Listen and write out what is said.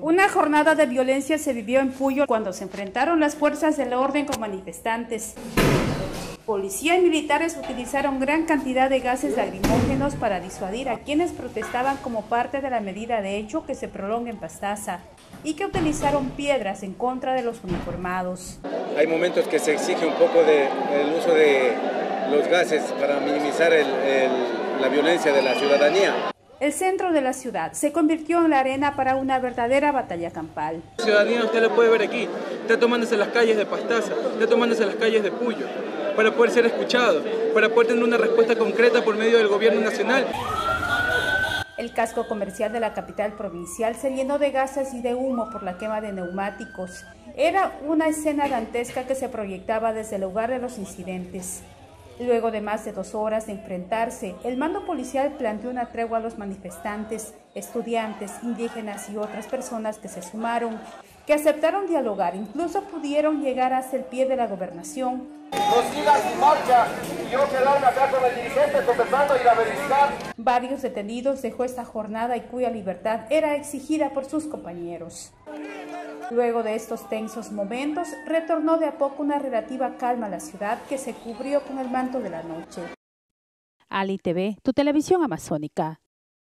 Una jornada de violencia se vivió en Puyo cuando se enfrentaron las fuerzas del orden con manifestantes. Policía y militares utilizaron gran cantidad de gases lacrimógenos para disuadir a quienes protestaban como parte de la medida de hecho que se prolonga en Pastaza y que utilizaron piedras en contra de los uniformados. Hay momentos que se exige un poco del de, uso de los gases para minimizar la violencia de la ciudadanía. El centro de la ciudad se convirtió en la arena para una verdadera batalla campal. La ciudadanía usted lo puede ver aquí, está tomándose las calles de Pastaza, está tomándose las calles de Puyo, para poder ser escuchado, para poder tener una respuesta concreta por medio del gobierno nacional. El casco comercial de la capital provincial se llenó de gases y de humo por la quema de neumáticos. Era una escena dantesca que se proyectaba desde el lugar de los incidentes. Luego de más de dos horas de enfrentarse, el mando policial planteó una tregua a los manifestantes, estudiantes, indígenas y otras personas que se sumaron, que aceptaron dialogar, incluso pudieron llegar hasta el pie de la gobernación. marcha y yo quedarme acá con el dirigente conversando y la verificar. Varios detenidos dejó esta jornada y cuya libertad era exigida por sus compañeros. Luego de estos tensos momentos, retornó de a poco una relativa calma a la ciudad que se cubrió con el manto de la noche. Ali TV, tu televisión amazónica.